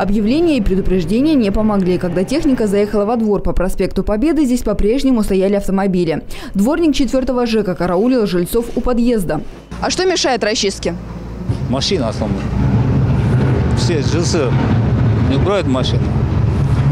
Объявления и предупреждения не помогли. Когда техника заехала во двор по проспекту Победы, здесь по-прежнему стояли автомобили. Дворник 4 ЖЭКа караулил жильцов у подъезда. А что мешает расчистке? Машина основная. Все жильцы не убирают машину.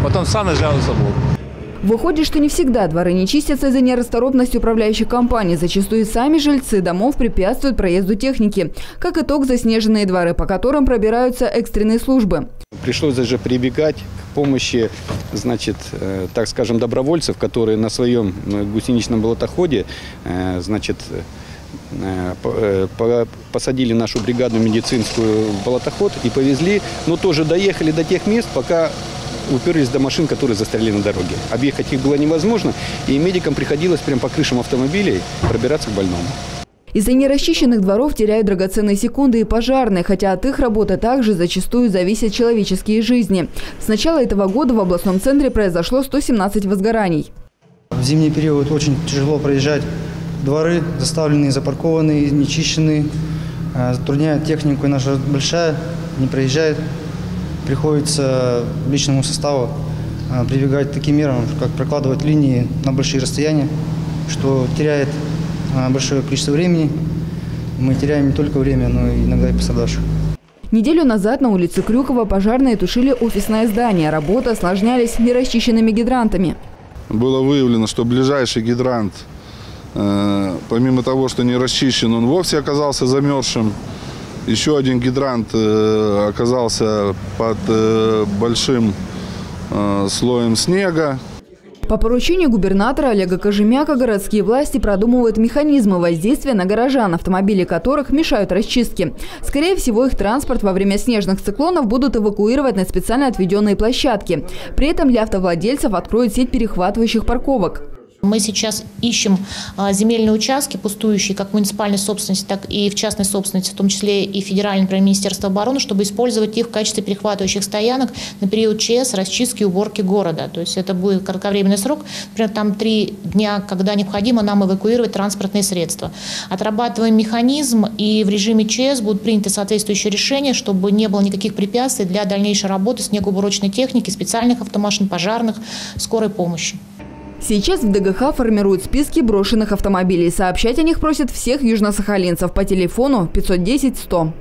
Потом сами жалуются Богу. Выходит, что не всегда дворы не чистятся из-за нерасторопности управляющих компаний. Зачастую сами жильцы домов препятствуют проезду техники. Как итог, заснеженные дворы, по которым пробираются экстренные службы. Пришлось даже прибегать к помощи, значит, э, так скажем, добровольцев, которые на своем э, гусеничном болотоходе, э, значит, по- по- посадили нашу бригаду медицинскую в болотоход и повезли, но тоже доехали до тех мест, пока уперлись до машин, которые застряли на дороге. Объехать их было невозможно, и медикам приходилось прямо по крышам автомобилей пробираться к больному. Из-за нерасчищенных дворов теряют драгоценные секунды и пожарные, хотя от их работы также зачастую зависят человеческие жизни. С начала этого года в областном центре произошло 117 возгораний. В зимний период очень тяжело проезжать дворы, заставленные, запаркованные, нечищенные. Э, Затрудняет технику, и наша большая, не проезжает. Приходится личному составу э, прибегать к таким мерам, как прокладывать линии на большие расстояния, что теряет э, большое количество времени. Мы теряем не только время, но и иногда и пострадавших. Неделю назад на улице Крюкова пожарные тушили офисное здание. Работы осложнялись нерасчищенными гидрантами. было выявлено, что ближайший гидрант, э, помимо того, что не расчищен, он вовсе оказался замерзшим. Еще один гидрант э, оказался под э, большим э, слоем снега. По поручению губернатора Олега Кожемяка городские власти продумывают механизмы воздействия на горожан, автомобили которых мешают расчистке. Скорее всего, их транспорт во время снежных циклонов будут эвакуировать на специально отведенные площадки. При этом для автовладельцев откроют сеть перехватывающих парковок. Мы сейчас ищем а, земельные участки, пустующие как в муниципальной собственности, так и в частной собственности, в том числе и федеральное например, Министерство обороны, чтобы использовать их в качестве перехватывающих стоянок на период ЧС, расчистки и уборки города. То есть это будет кратковременный срок, например, там три дня, когда необходимо нам эвакуировать транспортные средства. Отрабатываем механизм, и в режиме ЧС будут приняты соответствующие решения, чтобы не было никаких препятствий для дальнейшей работы снегоуборочной техники, специальных автомашин, пожарных, скорой помощи. Сейчас в ДГХ формируют списки брошенных автомобилей. Сообщать о них просят всех южносахалинцев по телефону 510 100.